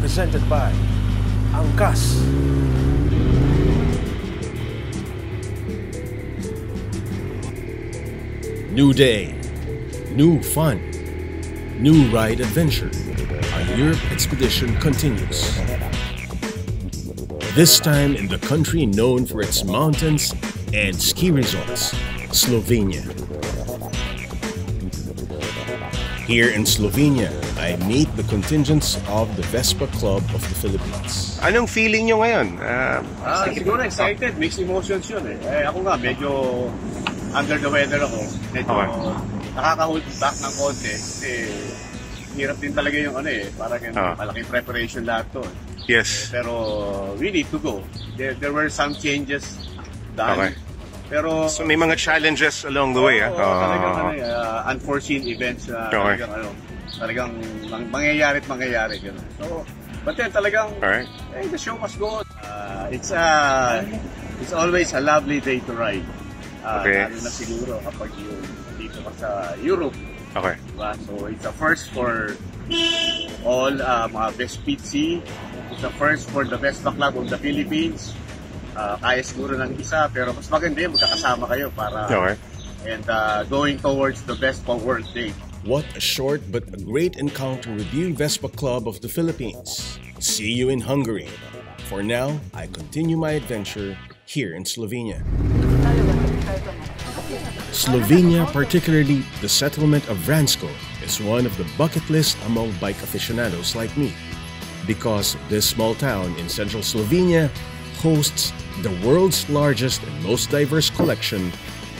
presented by Angkas. New day, new fun, new ride adventure. Our Europe expedition continues. This time in the country known for its mountains and ski resorts, Slovenia. Here in Slovenia, I meet the contingents of the Vespa Club of the Philippines. Anong feeling nyo ngayon? Ah, Ah, siguro excited. Mixed emotions yun eh. Eh, ako nga, medyo under the weather ako. Medyo Okay. nakaka-hold back ng konti. Kasi hirap din talaga yung ano eh. Parang yung Ah. malaking preparation lahat to. yes. Pero we need to go. There, there were some changes done. Okay. Pero So may mga challenges along the way, ah? Oo, Ah. talagang ano, uh, unforeseen events na Okay. talagang ano, talagang mang- mangyayari at mangyayari. Ganun. So, but then talagang Alright. eh, the show must go on. Uh, it's uh, it's always a lovely day to ride. Uh, Okay. Lalo na siguro kapag yung dito ka sa Europe. Okay. Diba? So it's a first for all uh, mga best pizzi. It's a first for the best club of the Philippines. Uh, kaya siguro ng isa, pero mas maganda yung magkakasama kayo para Okay. and uh, going towards the Vespa World Day. What a short but a great encounter with you, Vespa Club of the Philippines. See you in Hungary. For now, I continue my adventure here in Slovenia. Slovenia, particularly the settlement of Vransko, is one of the bucket list among bike aficionados like me. Because this small town in central Slovenia hosts the world's largest and most diverse collection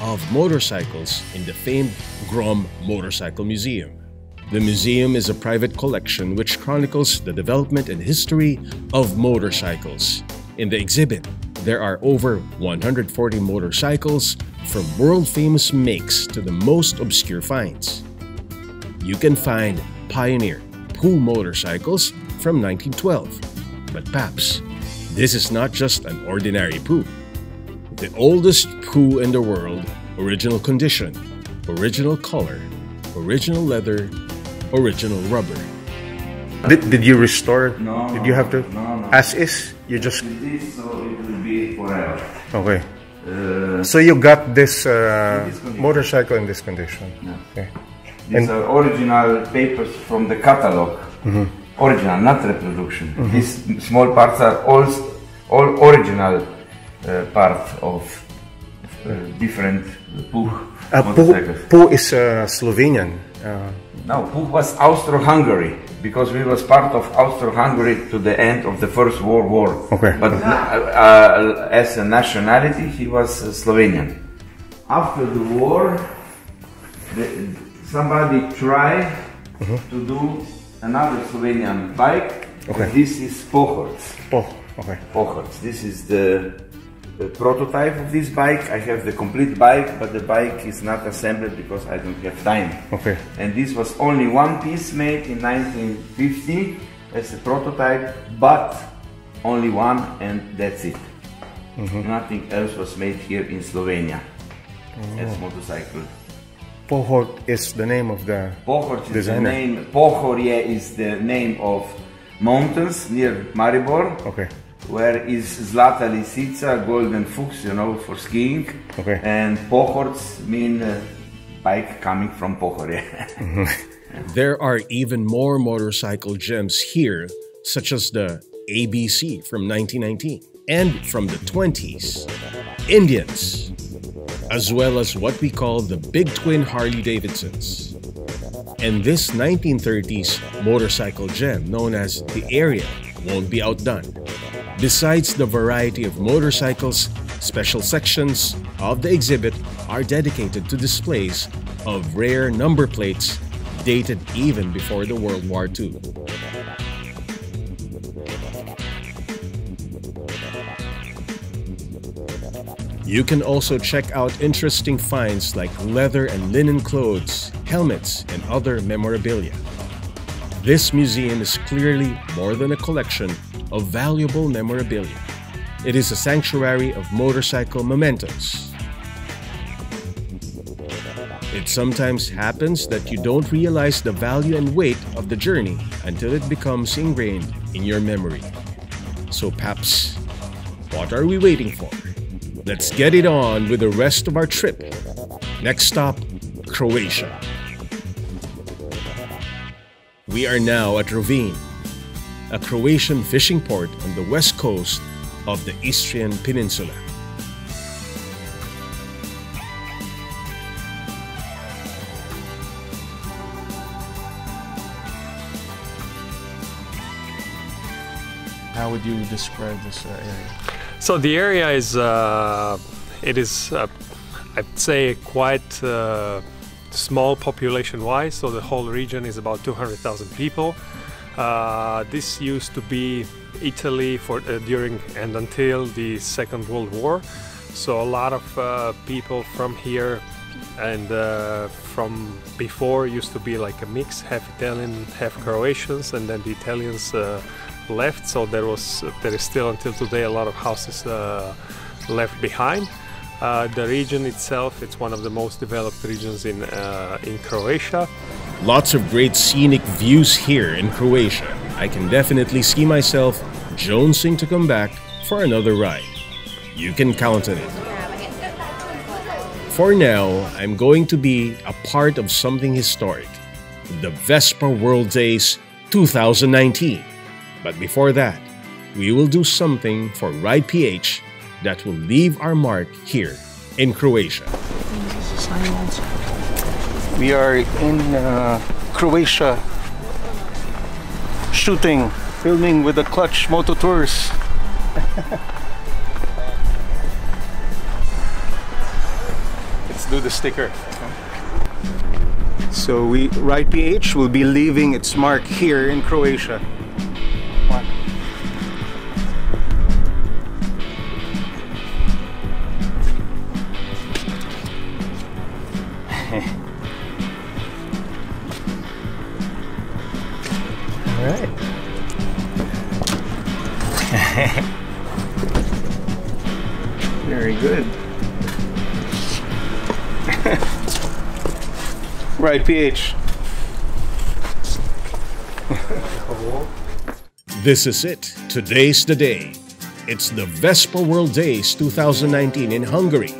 of motorcycles in the famed Grom Motorcycle Museum. The museum is a private collection which chronicles the development and history of motorcycles. In the exhibit, there are over 140 motorcycles from world famous makes to the most obscure finds. You can find Pioneer Puch motorcycles from 1912. But Paps, this is not just an ordinary Puch. The oldest Puch in the world, original condition, original color, original leather, original rubber. Did, did you restore? No, Did you have to? no, no. As is? You just. This so it will be forever. Okay. Uh, So you got this uh, In this motorcycle in this condition. Yeah. Okay. these are original papers from the catalog. Mm-hmm. Original, not reproduction. These small parts are all all original uh, part of uh, different Puch Uh, motorcycles. Puch is uh, Slovenian. Uh, No, Puch was Austro-Hungary because we was part of Austro-Hungary to the end of the First World War. Okay. But uh, uh, as a nationality, he was uh, Slovenian. After the war, the, somebody tried to do another Slovenian bike. Okay. This is Pohorc. oh, okay. Pohorc. This is the, the prototype of this bike. I have the complete bike, but the bike is not assembled because I don't have time. Okay. And this was only one piece made in 1950 as a prototype, but only one, and that's it. Mm-hmm. Nothing else was made here in Slovenia as oh. motorcycle. Pohort is the name of the. Pohorc is Designer. the name. Pohorje is the name of mountains near Maribor. Okay. Where is Zlata Lisica, Golden Fuchs, you know, for skiing. Okay. And Pohorts mean uh, bike coming from Pohorje. There are even more motorcycle gems here, such as the ABC from 1919 and from the 20s, Indians, as well as what we call the Big Twin Harley Davidsons. And this 1930s motorcycle gem known as the Ariel won't be outdone. Besides the variety of motorcycles, special sections of the exhibit are dedicated to displays of rare number plates dated even before the World War II. You can also check out interesting finds like leather and linen clothes, helmets, and other memorabilia. This museum is clearly more than a collection of valuable memorabilia. It is a sanctuary of motorcycle mementos. It sometimes happens that you don't realize the value and weight of the journey until it becomes ingrained in your memory. So, Paps, what are we waiting for? Let's get it on with the rest of our trip. Next stop, Croatia. We are now at Rovinj, a Croatian fishing port on the west coast of the Istrian Peninsula. How would you describe this area? So the area is, uh, it is, uh, I'd say, quite uh, small population-wise. So the whole region is about 200,000 people. Uh, this used to be Italy for uh, during and until the Second World War. So a lot of uh, people from here and from before used to be like a mix, half Italian, half Croatians, and then the Italians left. So there was there is still until today a lot of houses uh, left behind. Uh, the region itself, it's one of the most developed regions in uh, in Croatia. Lots of great scenic views here in Croatia. I can definitely see myself jonesing to come back for another ride. You can count on it. For now, I'm going to be a part of something historic the Vespa World Days 2019. But before that, we will do something for Ride PH that will leave our mark here in Croatia. We are in uh, Croatia shooting, filming with the Clutch Moto Tours. Let's do the sticker. So we Ride PH will be leaving its mark here in Croatia. Right, PH. This is it. Today's the day. It's the Vespa World Days 2019 in Hungary.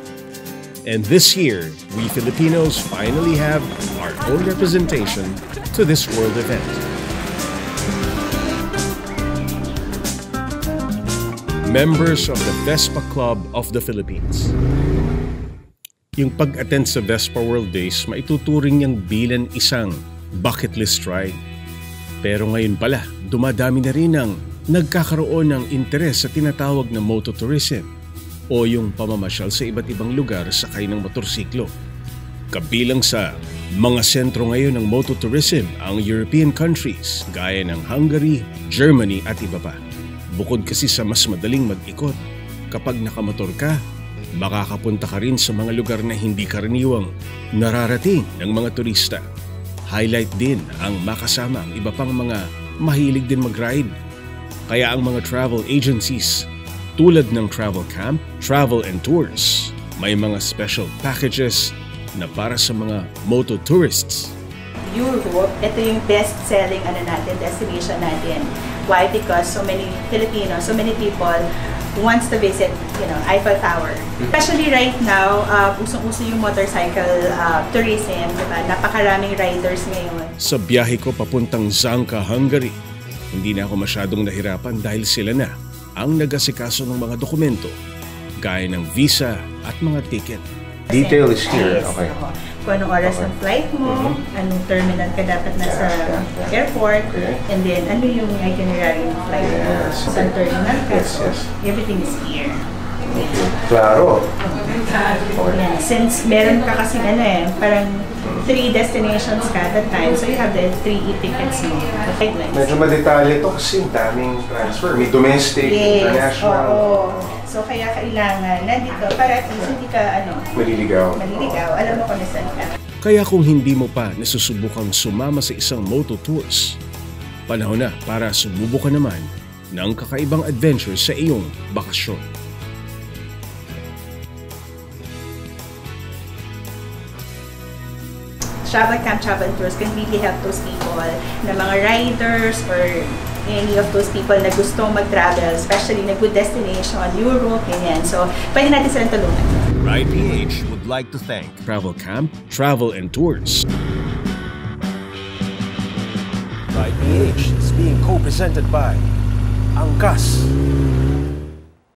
And this year, we Filipinos finally have our own representation to this world event. Members of the Vespa Club of the Philippines. Yung pag-attend sa Vespa World Days, maituturing niyang bilang isang bucket list ride. Pero ngayon pala, dumadami na rin ang nagkakaroon ng interes sa tinatawag na mototourism o yung pamamasyal sa iba't ibang lugar sakay ng motorsiklo. Kabilang sa mga sentro ngayon ng mototourism ang European countries gaya ng Hungary, Germany at iba pa. Bukod kasi sa mas madaling mag-ikot, kapag nakamotor ka, makakapunta ka rin sa mga lugar na hindi karaniwang nararating ng mga turista. Highlight din ang makasama ang iba pang mga mahilig din mag-ride. Kaya ang mga travel agencies tulad ng Travel Camp, Travel and Tours, may mga special packages na para sa mga moto tourists. Europe, ito yung best-selling ano natin, destination natin. Why? Because so many Filipinos, so many people wants to visit, you know, Eiffel Tower. Especially right now, uh, usong-uso yung motorcycle uh, tourism, diba? Napakaraming riders ngayon. Sa biyahe ko papuntang Zanka, Hungary, hindi na ako masyadong nahirapan dahil sila na ang nag-asikaso ng mga dokumento gaya ng visa at mga ticket. Detail is here. Okay. Kung anong oras ng flight mo, anong terminal ka dapat nasa airport, and then ano yung itinerary ng flight mo, Yes. saan terminal ka. Yes, yes. everything is here. Claro. Yeah, since meron ka kasi ano eh, parang three destinations ka at a time, so you have the three e-tickets mo. Medyo madetalye to kasi daming transfer. May domestic, Yes, international. oo. So kaya kailangan nandito para at least hindi ka ano, Maliligaw. maliligaw, alam mo kung nasaan ka. Kaya kung hindi mo pa nasusubukang sumama sa isang moto tours, panahon na para ka naman ng kakaibang adventure sa iyong bakasyon. Travel Camp Travel Tours can really help those people na mga riders or any of those people na gusto mag-travel, especially na good destination, Europe, ganyan. So, pwede natin silang tulungan. Ride PH would like to thank Travel Camp, Travel and Tours. Ride PH is being co-presented by Angkas,